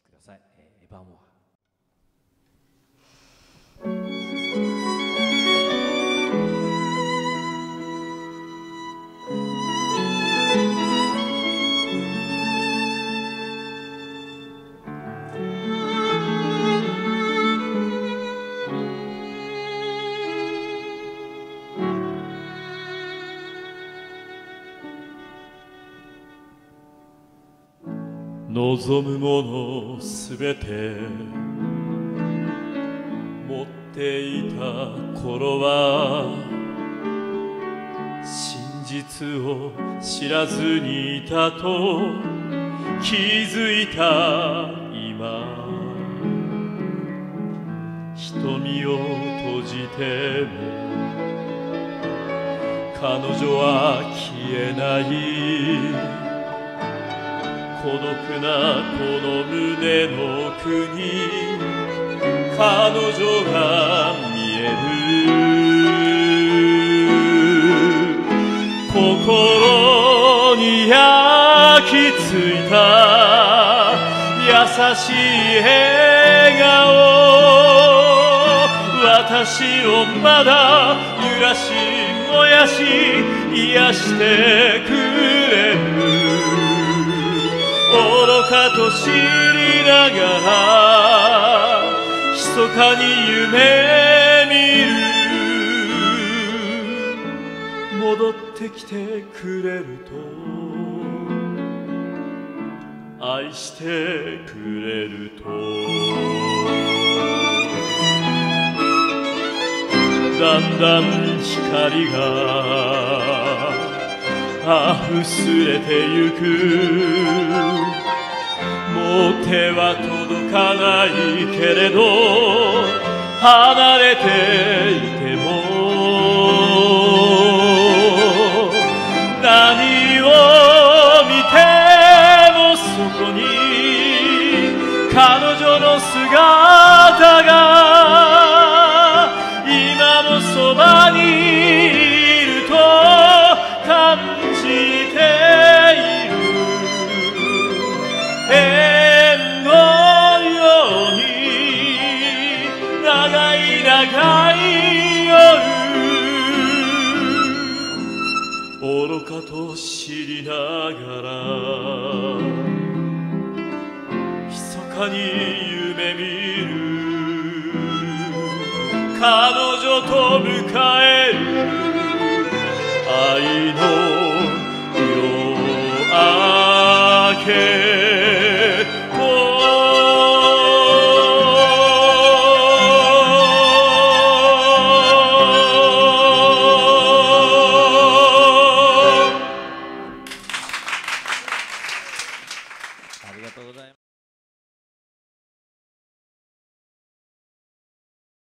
きください、えーエバーモア。望むものすべて持っていた頃は真実を知らずにいたと気づいた今瞳を閉じても彼女は消えない。孤独なこの胸の奥に彼女が見える心に焼き付いた優しい笑顔。私をまだ揺らし燃やし癒してくれる。愚かと知りながら密かに夢見る戻ってきてくれると愛してくれるとだんだん光が溢れてゆく手は届かないけれど離れていてもい長い夜愚かと知りながら密かに夢見る。彼女と迎える。愛の夜明けありがとうございます。